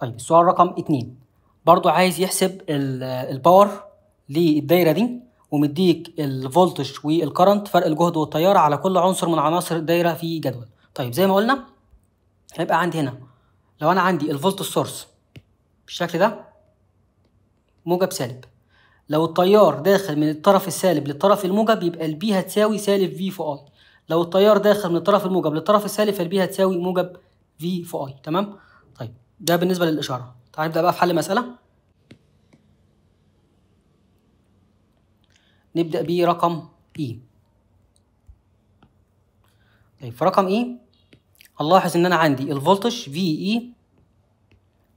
طيب السؤال رقم اتنين. برضو عايز يحسب ال- ال power للدايرة دي ومديك ال voltage وال current فرق الجهد والتيار على كل عنصر من عناصر الدايرة في جدول. طيب زي ما قلنا هيبقى عندي هنا لو أنا عندي ال volt source بالشكل ده موجب سالب. لو التيار داخل من الطرف السالب للطرف الموجب يبقى ال P هتساوي سالب V في I لو التيار داخل من الطرف الموجب للطرف السالب فال P هتساوي موجب V في I تمام؟ ده بالنسبة للإشارة. تعال نبدأ بقى في حل مسألة. نبدأ برقم A طيب في رقم A هنلاحظ إن أنا عندي ال voltage V A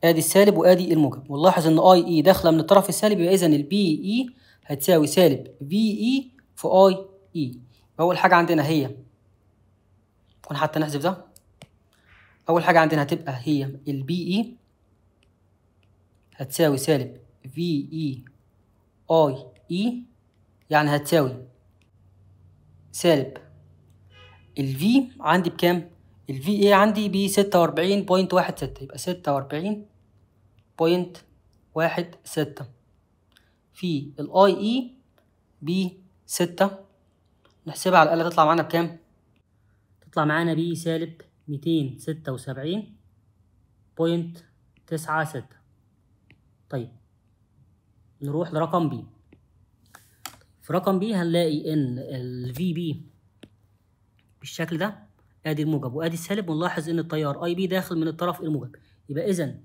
آدي السالب وآدي الموجب. ونلاحظ إن I A داخلة من الطرف السالب يبقى اذا ال P A هتساوي سالب V A في I A أول حاجة عندنا هي كنا حتى نحذف ده. أول حاجة عندنا هتبقى هي ال PA هتساوي سالب VA IA يعني هتساوي سالب ال V عندي بكام؟ ال VA عندي ب 46.16 يبقى 46 point واحد ستة. في ال IA ب ستة. نحسبها على الآلة تطلع معانا بكام؟ تطلع معانا ب سالب ميتين ستة وسبعين point تسعة ستة. طيب نروح لرقم B في رقم B هنلاقي إن ال VB بالشكل ده آدي الموجب وآدي السالب ونلاحظ إن التيار IB داخل من الطرف الموجب. يبقى اذا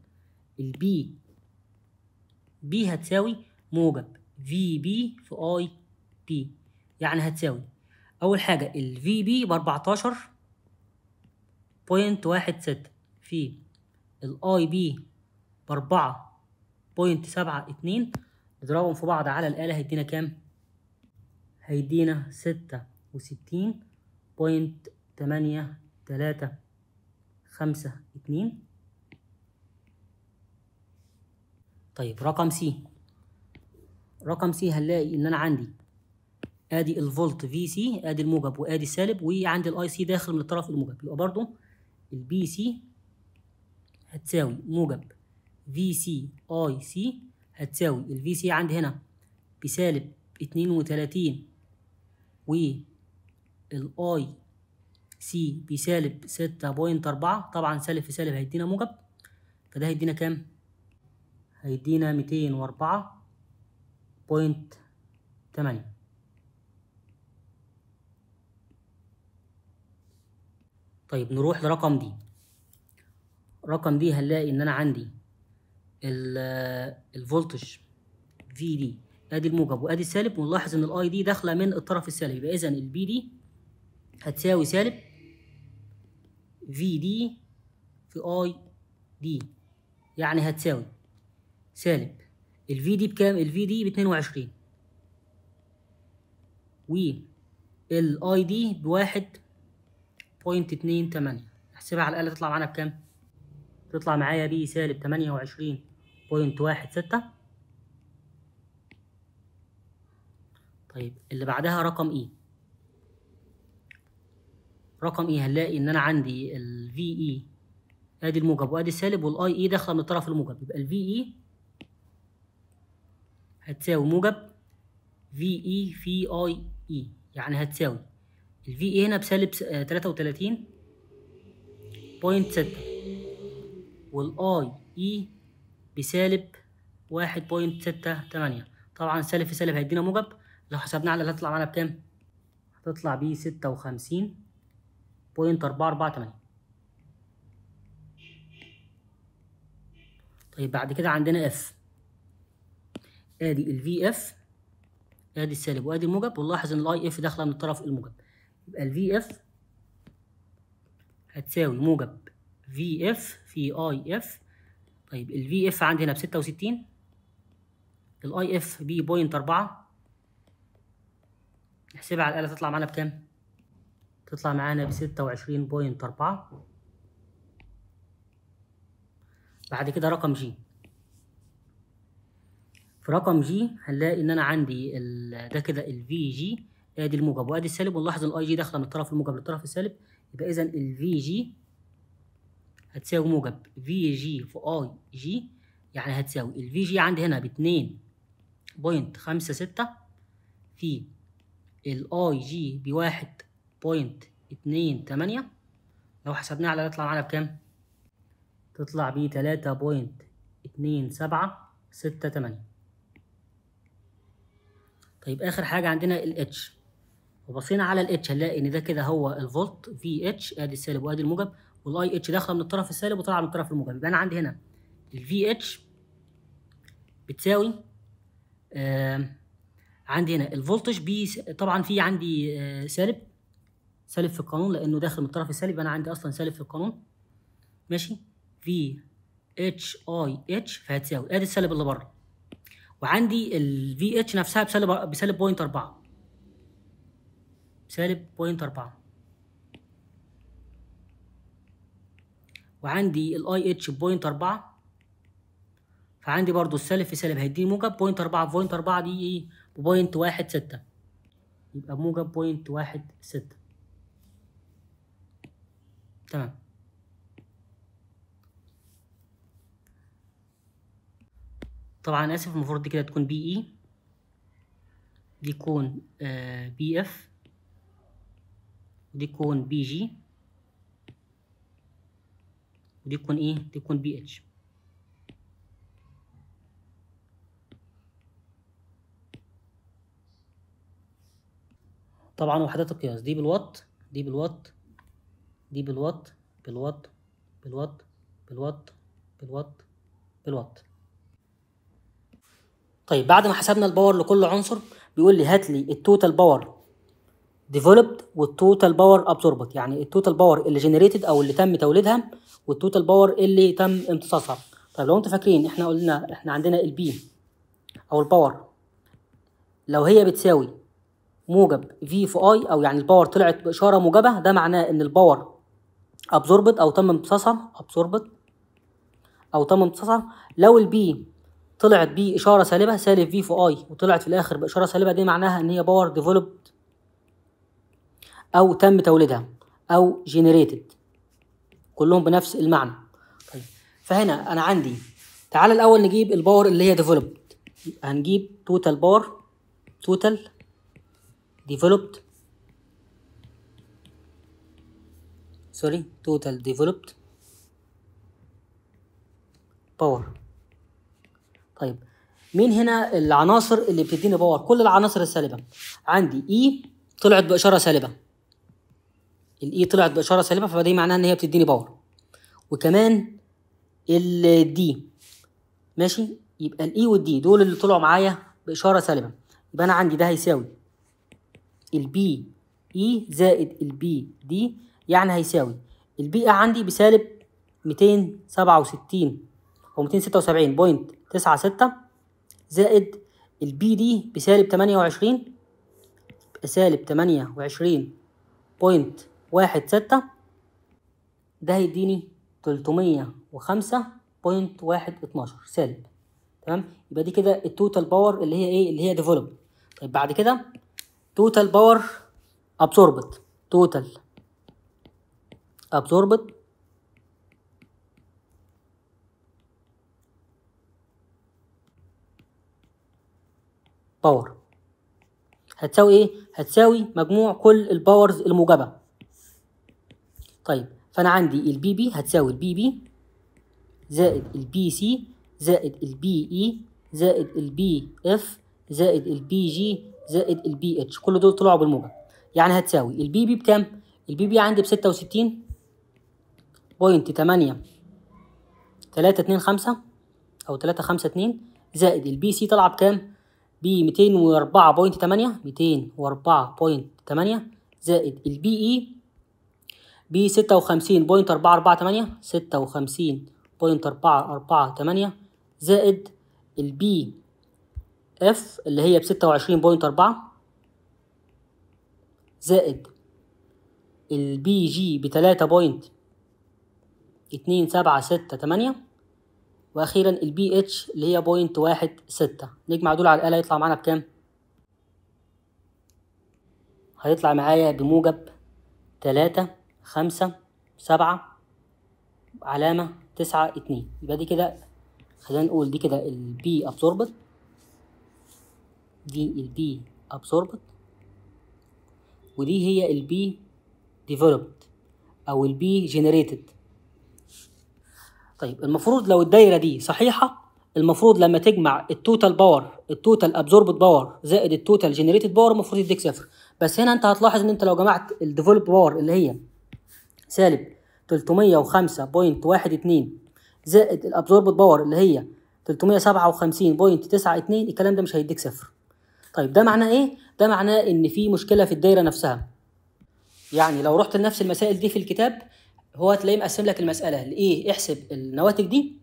ال PB هتساوي موجب VB في IB يعني هتساوي أول حاجة ال VB ب 14 point واحد ستة في ال IB ب 4 point سبعة اتنين نضربهم في بعض على الآلة هيدينا كام؟ هيدينا ستة وستين point تمانية تلاتة خمسة اتنين. طيب رقم C رقم C هنلاقي إن أنا عندي آدي الفولت VC آدي الموجب وآدي السالب وعندي ال IC داخل من الطرف الموجب. يبقى برضو ال PC هتساوي موجب VC IC هتساوي ال VC عندي هنا بسالب اتنين وتلاتين وال IC بسالب ستة point أربعة. طبعا سالب في سالب هيدينا موجب. فده هيدينا كام؟ هيدينا ميتين وأربعة point تمانية. طيب نروح لرقم D. رقم D هنلاقي إن أنا عندي ال voltage VD أدي الموجب وأدي السالب ونلاحظ إن ال ID داخلة من الطرف السالب. يبقى اذا ال PD هتساوي سالب VD في ID يعني هتساوي سالب. ال VD بكام؟ ال VD ب 22 وال ID بواحد احسبها على الآلة تطلع معانا بكام؟ تطلع معايا ب سالب تمانية وعشرين point واحد ستة. طيب اللي بعدها رقم E رقم E هنلاقي إن أنا عندي ال VE أدي الموجب وأدي السالب وال IE داخلة من الطرف الموجب. يبقى ال VE هتساوي موجب VE في IE يعني هتساوي. ال VE هنا بسالب تلاتة وتلاتين point ستة. وال IE بسالب واحد point ستة تمانية. طبعا سالب في سالب هيدينا موجب. لو حسبناها على هتطلع معانا بكام؟ هتطلع بيه ستة وخمسين أربعة أربعة تمانية. طيب بعد كده عندنا F آدي ال VF آدي السالب وآدي الموجب. ونلاحظ إن ال IF داخلة من الطرف الموجب. يبقى ال VF هتساوي موجب VF في IF طيب ال VF عندي هنا بستة وستين. ال IF ب point أربعة. نحسبها على الآلة تطلع معانا بكام؟ تطلع معانا point أربعة. بعد كده رقم G في رقم G هنلاقي إن أنا عندي ده كده ال VG ادي الموجب. وأدي السالب ونلاحظ ال IG داخلة من الطرف الموجب للطرف السالب. يبقى اذا ال VG هتساوي موجب. VG في IG يعني هتساوي. ال VG عندي هنا خمسة ستة في ال IG اتنين تمانية. لو حسبناها على يطلع معانا بكام؟ تطلع ستة تمانية. طيب آخر حاجة عندنا ال H. وبصينا على ال H هنلاقي إن ده كده هو الفولت VH آدي السالب وآدي الموجب وال IH داخلة من الطرف السالب وطالعة من الطرف الموجب. يبقى أنا عندي هنا ال VH بتساوي آه عندي هنا ال voltage بي طبعا في عندي آه سالب سالب في القانون لأنه داخل من الطرف السالب أنا عندي أصلا سالب في القانون. ماشي؟ VH IH فهتساوي. آدي السالب اللي بره. وعندي ال VH نفسها بسالب بسالب point 4 سالب point 4 وعندي ال IH point 4 فعندي برضو السالب في سالب هيديني موجب point 4 point 4 دي إيه؟ point واحد ستة. يبقى موجب point واحد ستة. تمام. طبعا آسف المفروض دي كده تكون PE دي تكون آه PF ودي تكون PG. ودي تكون إيه؟ دي تكون PH. طبعا وحدات القياس. دي بالوات دي بالوات دي بالوات بالوات بالوات بالوات بالوات بالوات. طيب بعد ما حسبنا ال power لكل عنصر بيقول لي هات لي ال total power developed وال total power absorbed يعني ال total power اللي generated أو اللي تم توليدها وال total power اللي تم امتصاصها. طيب لو أنتوا فاكرين إحنا قلنا إحنا عندنا ال P أو ال power لو هي بتساوي موجب V في I أو يعني ال power طلعت بإشارة موجبة ده معناه إن ال power absorbed أو تم امتصاصها absorbed أو تم امتصاصها. لو ال P طلعت بإشارة سالبة سالب V في I وطلعت في الآخر بإشارة سالبة دي معناها إن هي power developed أو تم توليدها أو generated كلهم بنفس المعنى. طيب فهنا أنا عندي تعال الأول نجيب ال power اللي هي developed هنجيب total power total developed. sorry total developed power طيب مين هنا العناصر اللي بتديني power؟ كل العناصر السالبة. عندي A طلعت بإشارة سالبة. ال A طلعت باشاره سالبه فدي معناها ان هي بتديني power. وكمان ال D ماشي؟ يبقى ال A وال D دول اللي طلعوا معايا باشاره سالبه يبقى أنا عندي ده هيساوي. ال P A زائد ال P D يعني هيساوي. ال P A عندي بسالب ميتين سبعة وستين أو ميتين ستة وسبعين point تسعة ستة زائد ال P D بسالب تمانية وعشرين سالب تمانية وعشرين point واحد ستة ده هيديني تلتمية وخمسة point واحد اتناشر. سالب. تمام؟ يبقى دي كده ال total power اللي هي إيه؟ اللي هي developed طيب بعد كده total power absorbed. total absorbed power هتساوي إيه؟ هتساوي مجموع كل ال powers الموجبة. طيب فانا عندي البي بي هتساوي البي بي زائد البي سي زائد البي اي زائد البي اف زائد البي جي زائد البي اتش كل دول طلعوا بالموجب يعني هتساوي ال P B بكام ال P B عندي بستة وستين point تمانية تلاتة اتنين خمسة أو تلاتة خمسة اتنين زائد ال P C طالعة بكام وأربعة point تمانية زائد ال P E أربعة أربعة تمانية زائد ال P F اللي هي point أربعة زائد ال P G ستة تمانية وأخيرا ال P H اللي هي point واحد ستة نجمع دول على الآلة يطلع معانا بكام؟ هيطلع معايا بموجب تلاتة خمسة سبعة علامة تسعة اتنين. يبقى دي كده خلينا نقول دي كده ال P absorbed دي ال P absorbed ودي هي ال P developed أو ال P generated طيب المفروض لو الدايرة دي صحيحة المفروض لما تجمع ال total power ال total absorbed power زائد ال total generated power المفروض يديك صفر. بس هنا انت هتلاحظ ان انت لو جمعت ال developed power اللي هي سالب 305.12 زائد ال absorbed power اللي هي 357.92 الكلام ده مش هيديك صفر. طيب ده معناه إيه؟ ده معناه إن في مشكلة في الدايرة نفسها. يعني لو رحت لنفس المسائل دي في الكتاب هو هتلاقيه مقسم لك المسألة. لايه احسب النواتج دي.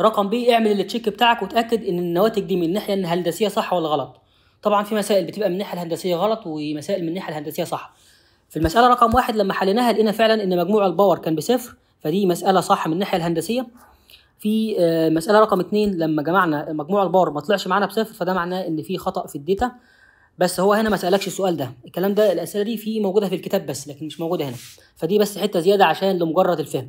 رقم ب اعمل ال check بتاعك وتأكد إن النواتج دي من الناحية الهندسية صح ولا غلط. طبعا في مسائل بتبقى من الناحية الهندسية غلط ومسائل من الناحية الهندسية صح. في المسألة رقم واحد لما حليناها لقينا فعلا إن مجموع ال power كان بصفر فدي مسألة صح من الناحية الهندسية. في آه، مسألة رقم اتنين لما جمعنا مجموع ال power ما طلعش معانا بصفر فده معناه إن في خطأ في ال data. بس هو هنا ما سألكش السؤال ده. الكلام ده الأسئلة دي في موجودة في الكتاب بس لكن مش موجودة هنا. فدي بس حتة زيادة عشان لمجرد الفهم.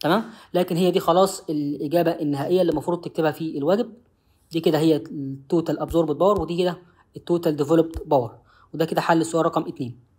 تمام؟ لكن هي دي خلاص الإجابة النهائية اللي المفروض تكتبها في الواجب. دي كده هي ال total absorbed power ودي كده ال total developed power وده كده حل السؤال رقم اتنين.